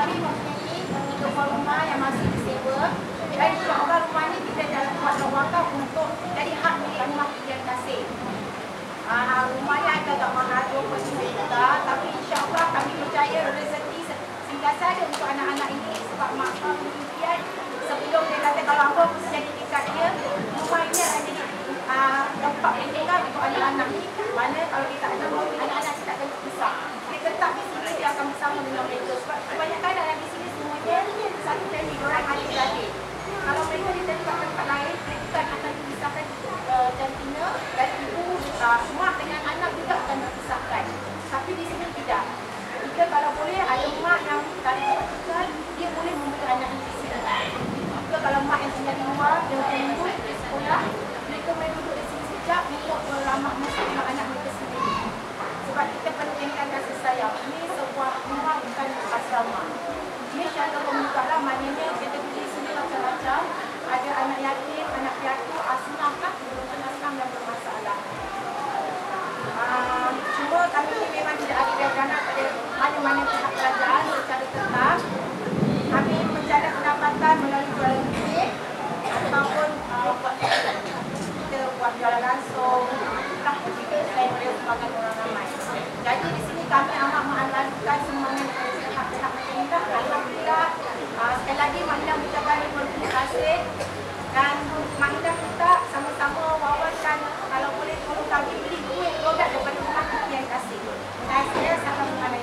kami mempunyai tiga buah rumah yang masih disewa. Dan insyaAllah rumah ni kita dah buat wakaf untuk jadi hak milik rumah Pian Kasih. Ah, rumah ni agak-agak mahal 25 juta tapi insyaAllah kami percaya rezeki se- sehingga saja untuk anak-anak ini sebab mak kau impian sebelum dia kata kalau apa mesti jadi dekat dia rumah ini akan jadi ah, tempat tinggal untuk anak-anak mana kalau kita ada anak-anak kita akan besar dia tetap di sini dia akan bersama dengan mereka sebab kebanyakan anak di sini semuanya satu family orang adik-adik kalau mereka ditempatkan tempat lain mereka akan dipisahkan uh, jantina dan ibu uh, mak dengan anak juga akan dipisahkan tapi di sini tidak jika kalau boleh ada mak yang tak ada tempat tinggal dia boleh memberi anak di sini jika kalau mak yang tinggal di luar dia tunggu di sekolah mereka boleh duduk di sini sekejap meramah masuk dengan anak mereka sendiri. Sebab kita pentingkan kasih sayang. Ini sebuah rumah bukan asrama ini syarikat pemuka lah merupakan orang ramai. Jadi di sini kami amat mengalahkan semangat pihak-pihak pemerintah. Alhamdulillah, uh, sekali lagi Mahidah mencapai berterima kasih. Dan Mahidah minta sama-sama wawarkan kalau boleh tolong kami beli kuih produk daripada rumah kita yang kasih. Dan saya sangat mengalami.